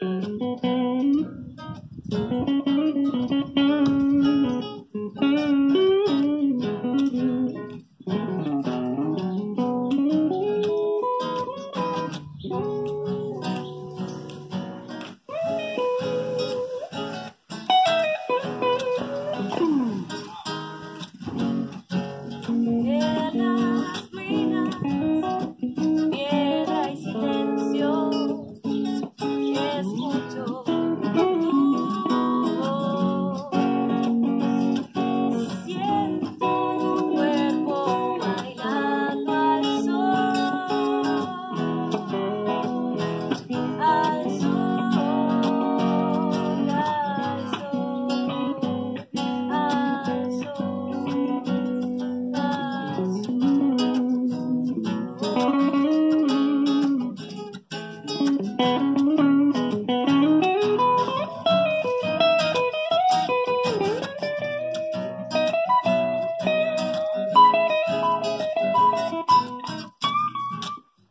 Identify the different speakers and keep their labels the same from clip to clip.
Speaker 1: Thank you.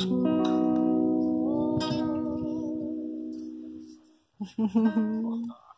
Speaker 1: フフフフ。